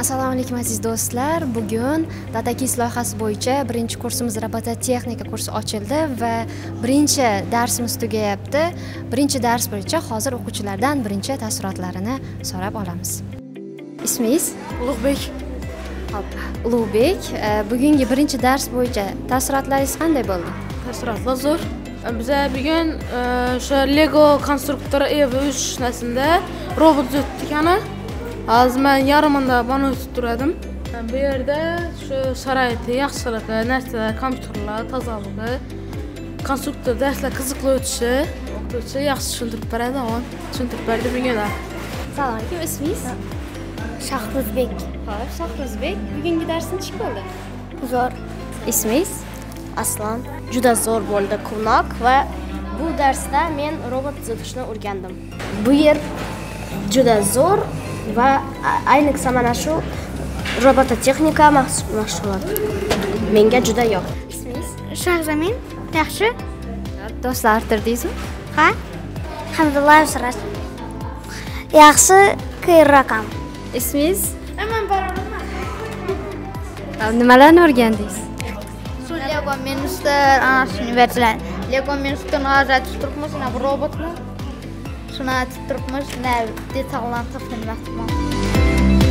assalomu alaykum aziz do'stlar. Bugun datakis loyihasi bo'yicha birinchi kursimiz robototexnika kursi ochildi va birinchi darsimiz tugayapti. Birinchi dars bo'yicha hozir o'quvchilardan birinchi taassurotlarini so'rab olamiz. Ismingiz? Ulug'bek. Hop, ulug'bek e, bugungi birinchi dars bo'yicha taassurotlaringiz qanday bo'ldi? Taassurotlar zo'r. Biza bugun e, o'sha lego konstruktori ev uch narsasida robot o'tdik ana hozir man yarmida mana o'tib turadim bu yerda shu sharoiti yaxshiligi narsalar kompyuterlar tozaligi konstruktor darslar qiziqli o'tishi o'qituvchi yaxshi tushuntirib beradi on tushuntirib berdi bugun assalomu ismingiz Shahruzbek ho'p shohruzbek bugungi dars nechik bo'ldi zo'r. Ismingiz Aslan. Juda zo'r bo'ldi quvnoq va bu darsda men robot tuzatishni o'rgandim. Bu yer juda zo'r va ayniqsa mana shu robototexnika mashg'uloti menga juda yoqdi. ismingiz Shahzamin yaxshi. Do'stlar orttirdingizmi ha? Hamdullayev siraj yaxshi raqam ismingiz? Nimalarni o'rgandingiz? Shu lego menyusida ana berdilar lego menyusida ajratib turibmiz mana bu robotni şuna çatdırmış, nə detallarını tapılmaz.